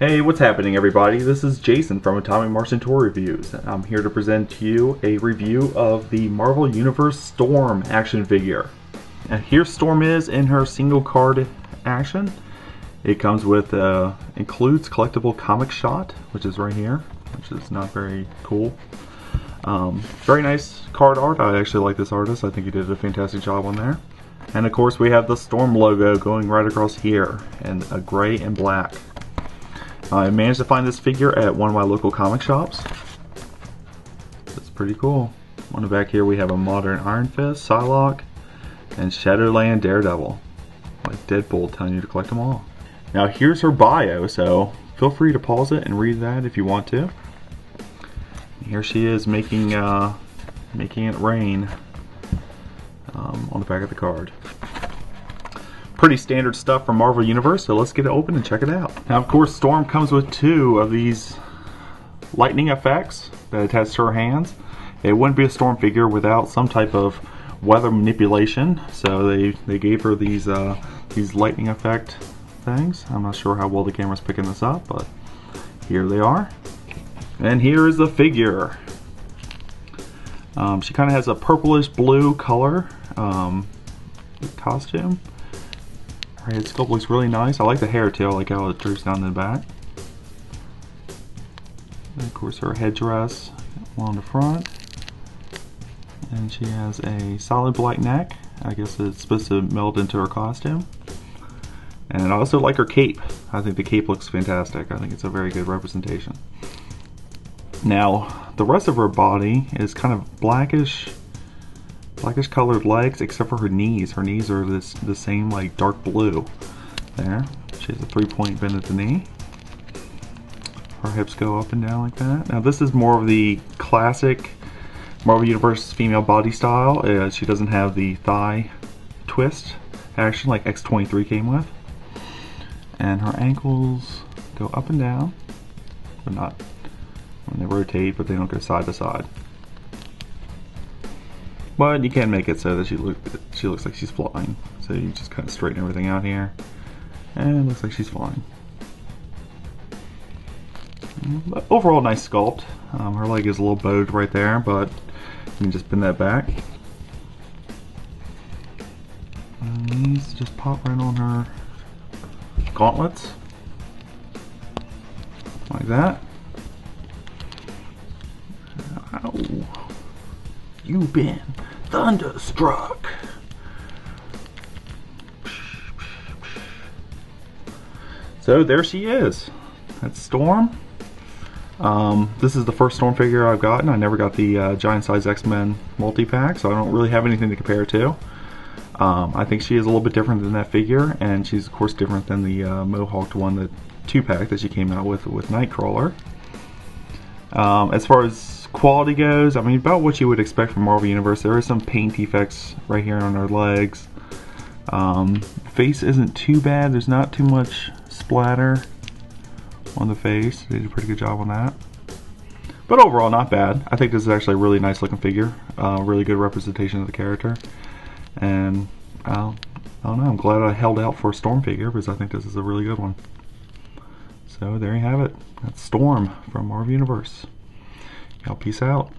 Hey, what's happening everybody? This is Jason from Atomic Martian Toy Reviews. and I'm here to present to you a review of the Marvel Universe Storm action figure. And here Storm is in her single card action. It comes with, uh, includes collectible comic shot, which is right here, which is not very cool. Um, very nice card art. I actually like this artist. I think he did a fantastic job on there. And of course we have the Storm logo going right across here in a gray and black. I managed to find this figure at one of my local comic shops. That's pretty cool. On the back here we have a modern Iron Fist, Psylocke, and Shadowland Daredevil. Like Deadpool telling you to collect them all. Now here's her bio, so feel free to pause it and read that if you want to. Here she is making uh, making it rain um, on the back of the card pretty standard stuff from Marvel Universe, so let's get it open and check it out. Now, of course, Storm comes with two of these lightning effects that attach to her hands. It wouldn't be a Storm figure without some type of weather manipulation, so they, they gave her these, uh, these lightning effect things. I'm not sure how well the camera's picking this up, but here they are. And here is the figure. Um, she kind of has a purplish blue color um, costume. Her head sculpt looks really nice. I like the hair. I like how it droops down the back. And of course her headdress along the front. And she has a solid black neck. I guess it's supposed to meld into her costume. And I also like her cape. I think the cape looks fantastic. I think it's a very good representation. Now, the rest of her body is kind of blackish blackish colored legs except for her knees. Her knees are this the same like dark blue. There. She has a three point bend at the knee. Her hips go up and down like that. Now this is more of the classic Marvel Universe female body style. Uh, she doesn't have the thigh twist action like X23 came with. And her ankles go up and down. But not when they rotate, but they don't go side to side. But you can make it so that she look she looks like she's flying. So you just kind of straighten everything out here. And it looks like she's flying. But overall nice sculpt. Um, her leg is a little bowed right there, but you can just bend that back. And these just pop right on her gauntlets. Like that. Ow. You've been thunderstruck. So there she is. That's Storm. Um, this is the first Storm figure I've gotten. I never got the uh, Giant Size X-Men multi-pack, so I don't really have anything to compare to. Um, I think she is a little bit different than that figure, and she's of course different than the uh, Mohawked one, the two-pack that she came out with with Nightcrawler. Um, as far as quality goes, I mean, about what you would expect from Marvel Universe. There are some paint defects right here on her legs. Um, face isn't too bad. There's not too much splatter on the face. They did a pretty good job on that. But overall, not bad. I think this is actually a really nice looking figure. Uh, really good representation of the character. And I don't know, I'm glad I held out for a Storm figure because I think this is a really good one. So there you have it. That's Storm from Marvel Universe. Y'all peace out.